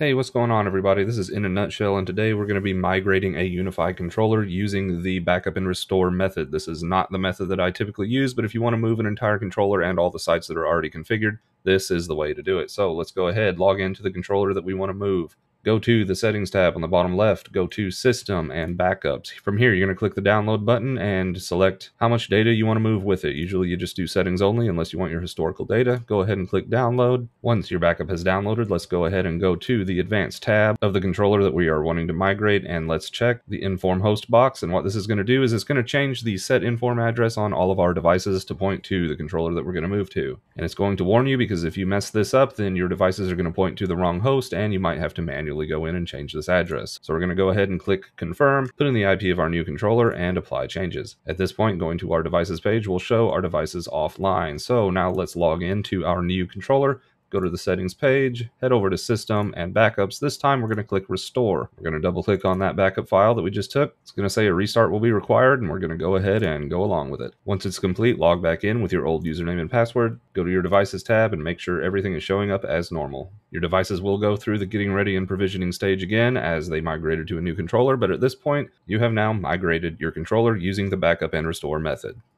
Hey, what's going on everybody? This is In a Nutshell and today we're going to be migrating a Unifi controller using the backup and restore method. This is not the method that I typically use, but if you want to move an entire controller and all the sites that are already configured, this is the way to do it. So let's go ahead, log into the controller that we want to move go to the settings tab on the bottom left, go to system and backups. From here, you're going to click the download button and select how much data you want to move with it. Usually you just do settings only unless you want your historical data. Go ahead and click download. Once your backup has downloaded, let's go ahead and go to the advanced tab of the controller that we are wanting to migrate and let's check the inform host box. And what this is going to do is it's going to change the set inform address on all of our devices to point to the controller that we're going to move to. And it's going to warn you because if you mess this up, then your devices are going to point to the wrong host and you might have to manually manually go in and change this address. So we're going to go ahead and click confirm, put in the IP of our new controller and apply changes. At this point, going to our devices page will show our devices offline. So now let's log into our new controller go to the settings page, head over to system and backups. This time we're going to click restore. We're going to double click on that backup file that we just took. It's going to say a restart will be required and we're going to go ahead and go along with it. Once it's complete, log back in with your old username and password, go to your devices tab and make sure everything is showing up as normal. Your devices will go through the getting ready and provisioning stage again as they migrated to a new controller, but at this point, you have now migrated your controller using the backup and restore method.